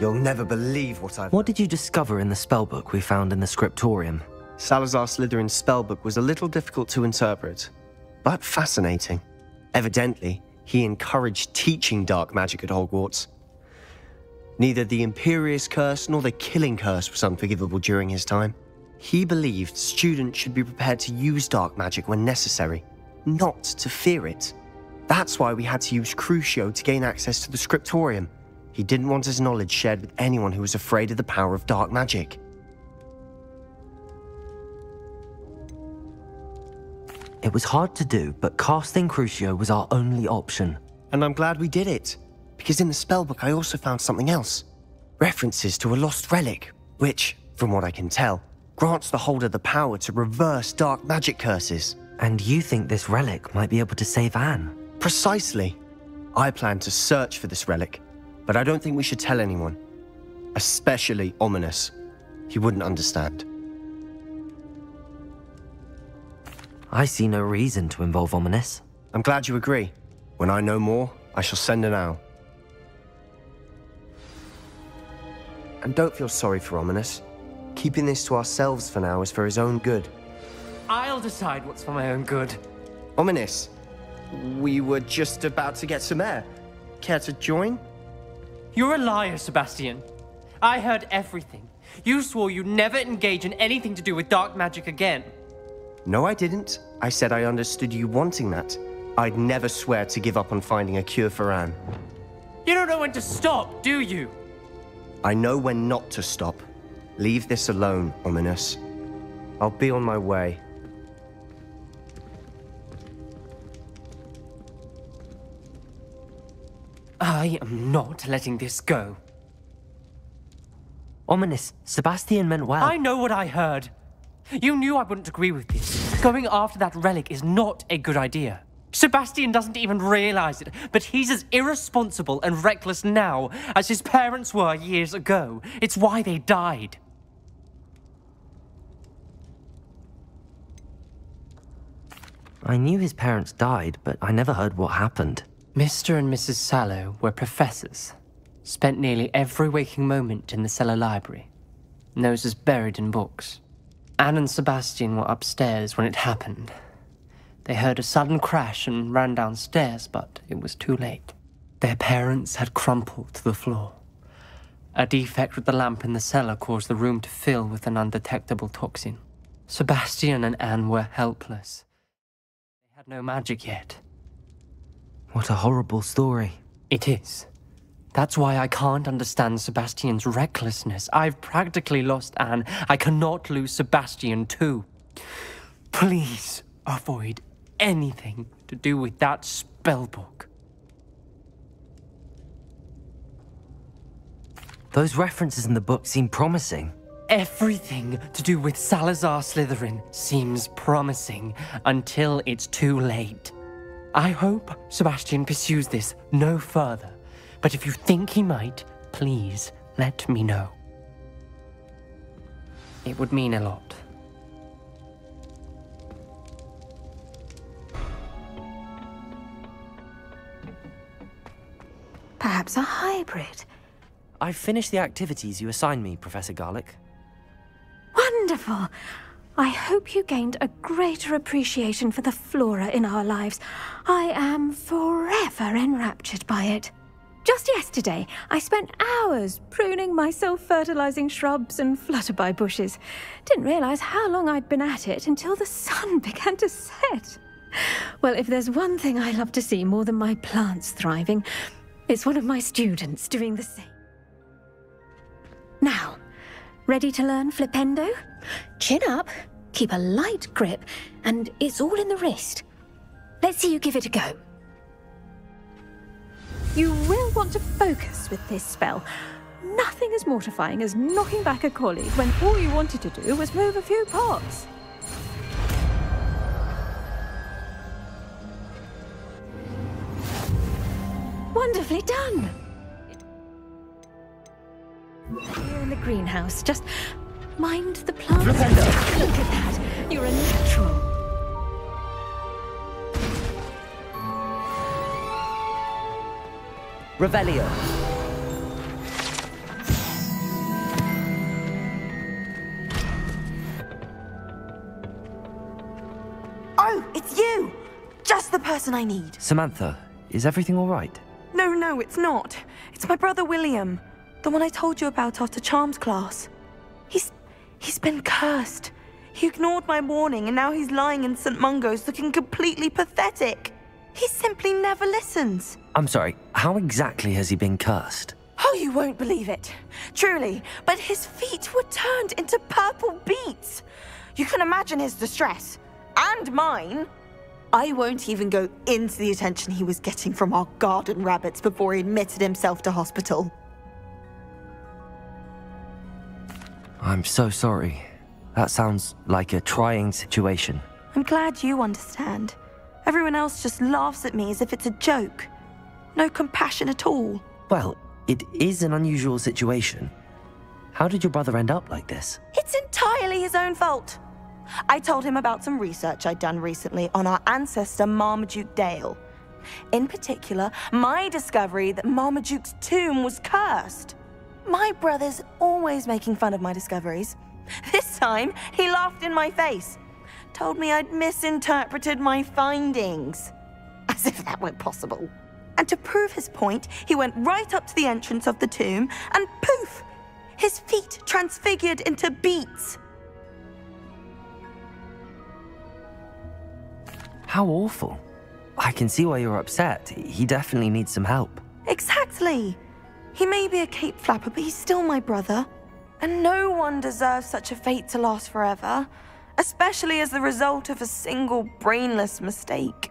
You'll never believe what I've... What did you discover in the spellbook we found in the scriptorium? Salazar Slytherin's spellbook was a little difficult to interpret, but fascinating. Evidently, he encouraged teaching dark magic at Hogwarts. Neither the Imperius Curse nor the Killing Curse was unforgivable during his time. He believed students should be prepared to use dark magic when necessary, not to fear it. That's why we had to use Crucio to gain access to the scriptorium. He didn't want his knowledge shared with anyone who was afraid of the power of dark magic. It was hard to do, but casting Crucio was our only option. And I'm glad we did it, because in the spellbook I also found something else. References to a lost relic, which, from what I can tell, grants the holder the power to reverse dark magic curses. And you think this relic might be able to save Anne? Precisely. I plan to search for this relic, but I don't think we should tell anyone. Especially Ominis. He wouldn't understand. I see no reason to involve Ominis. I'm glad you agree. When I know more, I shall send an owl. And don't feel sorry for Ominis. Keeping this to ourselves for now is for his own good. I'll decide what's for my own good. Ominis, we were just about to get some air. Care to join? You're a liar, Sebastian. I heard everything. You swore you'd never engage in anything to do with dark magic again. No, I didn't. I said I understood you wanting that. I'd never swear to give up on finding a cure for Anne. You don't know when to stop, do you? I know when not to stop. Leave this alone, Ominis. I'll be on my way. I am not letting this go. Ominis, Sebastian meant well. I know what I heard. You knew I wouldn't agree with this. Going after that relic is not a good idea. Sebastian doesn't even realize it, but he's as irresponsible and reckless now as his parents were years ago. It's why they died. I knew his parents died, but I never heard what happened. Mr. and Mrs. Sallow were professors. Spent nearly every waking moment in the cellar library. Noses buried in books. Anne and Sebastian were upstairs when it happened. They heard a sudden crash and ran downstairs, but it was too late. Their parents had crumpled to the floor. A defect with the lamp in the cellar caused the room to fill with an undetectable toxin. Sebastian and Anne were helpless. They had no magic yet. What a horrible story. It is. That's why I can't understand Sebastian's recklessness. I've practically lost Anne. I cannot lose Sebastian, too. Please avoid anything to do with that spellbook. Those references in the book seem promising. Everything to do with Salazar Slytherin seems promising until it's too late. I hope Sebastian pursues this no further, but if you think he might, please let me know. It would mean a lot. Perhaps a hybrid. I've finished the activities you assigned me, Professor Garlick. Wonderful! I hope you gained a greater appreciation for the flora in our lives. I am forever enraptured by it. Just yesterday, I spent hours pruning my self-fertilizing shrubs and flutterby bushes. Didn't realize how long I'd been at it until the sun began to set. Well, if there's one thing I love to see more than my plants thriving, it's one of my students doing the same. Ready to learn Flipendo? Chin up, keep a light grip, and it's all in the wrist. Let's see you give it a go. You will want to focus with this spell. Nothing as mortifying as knocking back a colleague when all you wanted to do was move a few pots. Wonderfully done! Here in the greenhouse, just mind the plants. Look at that! You're a natural. Revelio. Oh, it's you! Just the person I need. Samantha, is everything all right? No, no, it's not. It's my brother William. The one I told you about after Charms class. He's... he's been cursed. He ignored my warning and now he's lying in St. Mungo's looking completely pathetic. He simply never listens. I'm sorry, how exactly has he been cursed? Oh, you won't believe it. Truly, but his feet were turned into purple beets. You can imagine his distress. And mine. I won't even go into the attention he was getting from our garden rabbits before he admitted himself to hospital. I'm so sorry. That sounds like a trying situation. I'm glad you understand. Everyone else just laughs at me as if it's a joke. No compassion at all. Well, it is an unusual situation. How did your brother end up like this? It's entirely his own fault. I told him about some research I'd done recently on our ancestor Marmaduke Dale. In particular, my discovery that Marmaduke's tomb was cursed. My brother's always making fun of my discoveries. This time, he laughed in my face. Told me I'd misinterpreted my findings. As if that were possible. And to prove his point, he went right up to the entrance of the tomb and poof! His feet transfigured into beets. How awful. I can see why you're upset. He definitely needs some help. Exactly. He may be a cape flapper, but he's still my brother. And no one deserves such a fate to last forever, especially as the result of a single brainless mistake.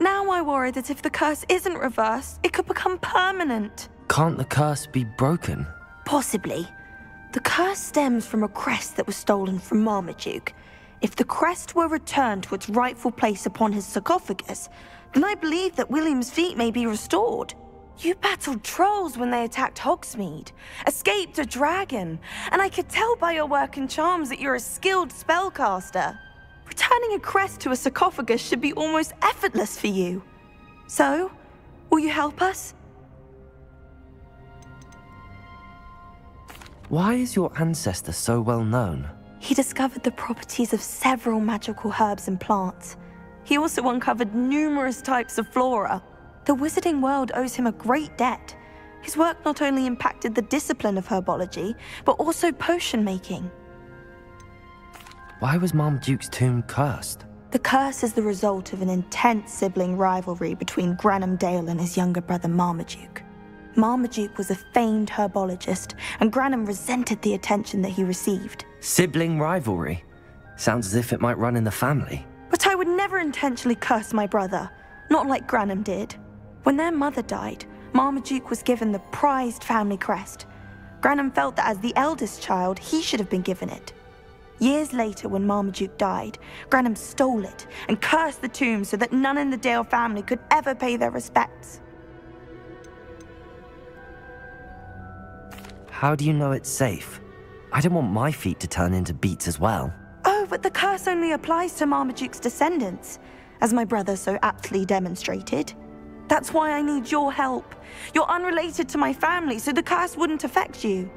Now I worry that if the curse isn't reversed, it could become permanent. Can't the curse be broken? Possibly. The curse stems from a crest that was stolen from Marmaduke. If the crest were returned to its rightful place upon his sarcophagus, then I believe that William's feet may be restored. You battled trolls when they attacked Hogsmeade, escaped a dragon, and I could tell by your work and charms that you're a skilled spellcaster. Returning a crest to a sarcophagus should be almost effortless for you. So, will you help us? Why is your ancestor so well known? He discovered the properties of several magical herbs and plants. He also uncovered numerous types of flora. The wizarding world owes him a great debt. His work not only impacted the discipline of herbology, but also potion making. Why was Marmaduke's tomb cursed? The curse is the result of an intense sibling rivalry between Granham Dale and his younger brother Marmaduke. Marmaduke was a famed herbologist, and Granham resented the attention that he received. Sibling rivalry? Sounds as if it might run in the family. But I would never intentionally curse my brother, not like Granham did. When their mother died, Marmaduke was given the prized family crest. Granham felt that as the eldest child, he should have been given it. Years later, when Marmaduke died, Granham stole it and cursed the tomb so that none in the Dale family could ever pay their respects. How do you know it's safe? I don't want my feet to turn into beets as well. Oh, but the curse only applies to Marmaduke's descendants, as my brother so aptly demonstrated. That's why I need your help. You're unrelated to my family, so the curse wouldn't affect you.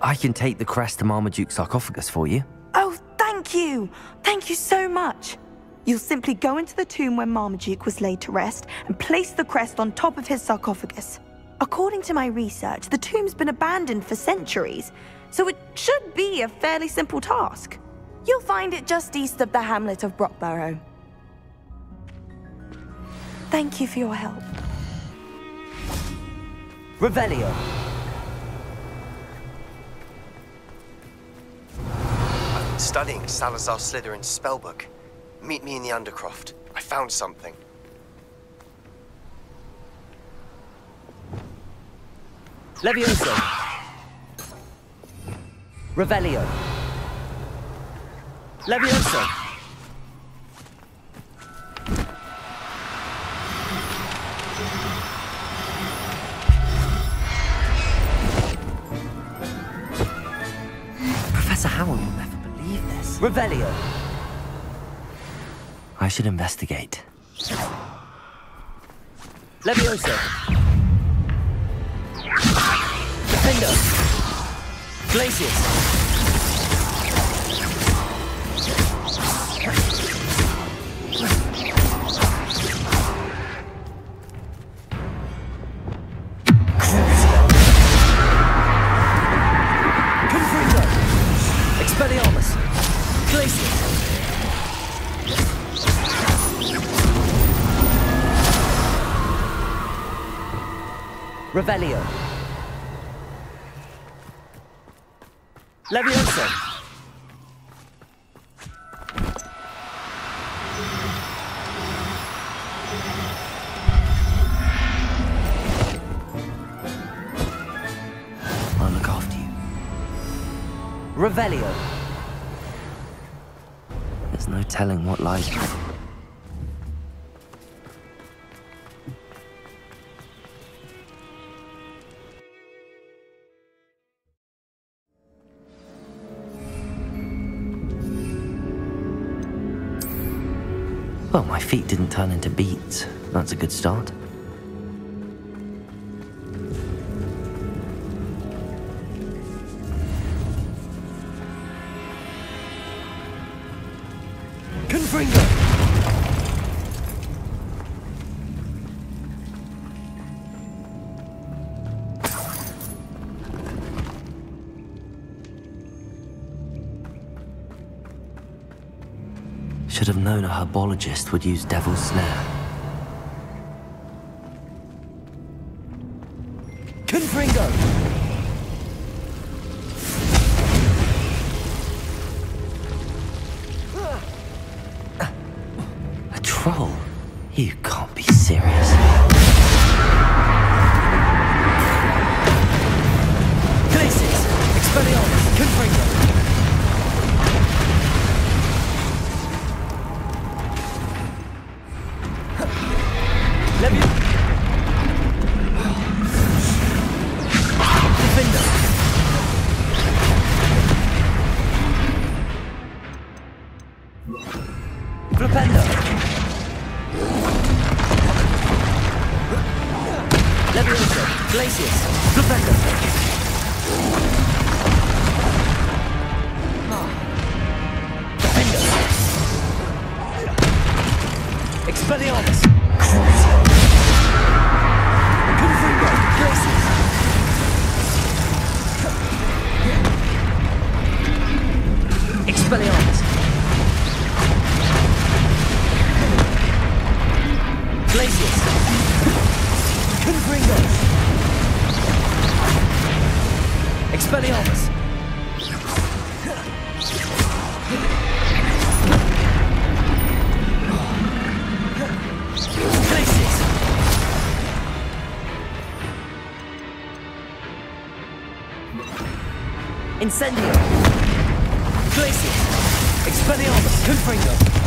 I can take the crest to Marmaduke's sarcophagus for you. Oh, thank you! Thank you so much! You'll simply go into the tomb where Marmaduke was laid to rest and place the crest on top of his sarcophagus. According to my research, the tomb's been abandoned for centuries, so it should be a fairly simple task. You'll find it just east of the hamlet of Brocburrow. Thank you for your help. Revelio. I've been studying Salazar Slytherin's spellbook. Meet me in the Undercroft. I found something. Levioso. Revelio. Levioso. Revelio. I should investigate. Levioso. Defender! Glacius! Revelio. Levioso. I'll look after you. Revelio. There's no telling what lies before. Well, my feet didn't turn into beets. That's a good start. Herbologist would use Devil's Snare. Confringo! Expelliarmus. Glacius. Confringo. Expelliarmus. Glacius. Incendio. Glacius. Expelliarmus. Confringo.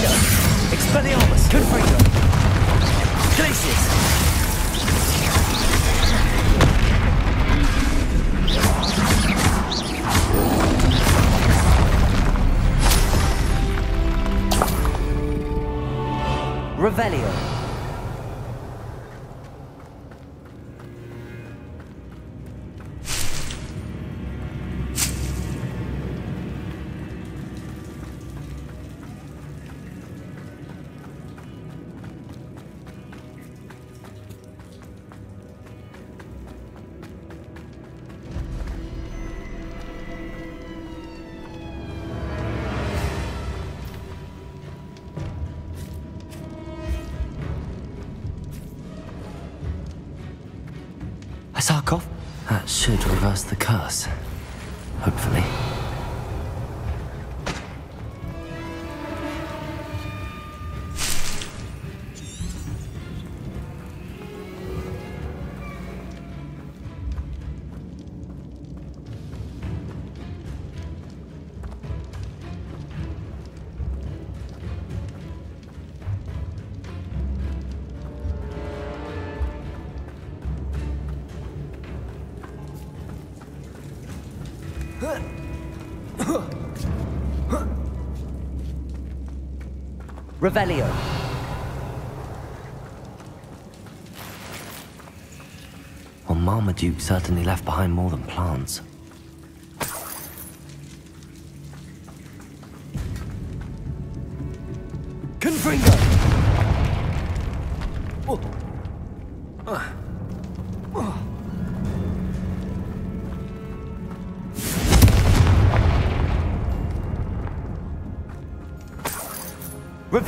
Defender. Expelliarmus. Confringo. Glacius. Revelio. That should reverse the curse. Hopefully. Revelio. Well, Marmaduke certainly left behind more than plants. Confringo! Oh.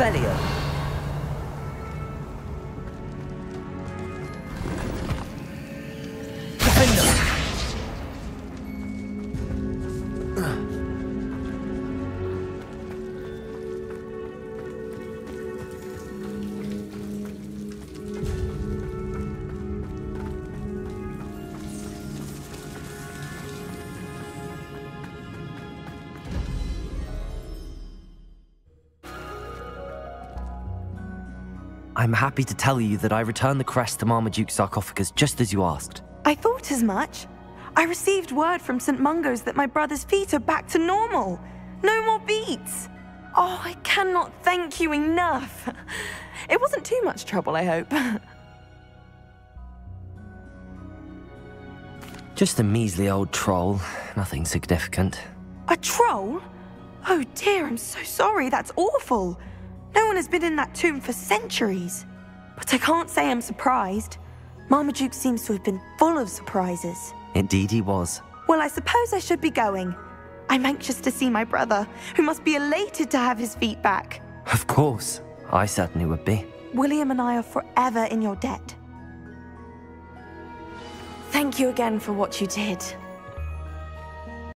Revelio. I'm happy to tell you that I returned the crest to Marmaduke's sarcophagus just as you asked. I thought as much. I received word from St. Mungo's that my brother's feet are back to normal. No more beets. Oh, I cannot thank you enough. It wasn't too much trouble, I hope. Just a measly old troll, nothing significant. A troll? Oh dear, I'm so sorry. That's awful. No one has been in that tomb for centuries. But I can't say I'm surprised. Marmaduke seems to have been full of surprises. Indeed, he was. Well, I suppose I should be going. I'm anxious to see my brother, who must be elated to have his feet back. Of course. I certainly would be. William and I are forever in your debt. Thank you again for what you did.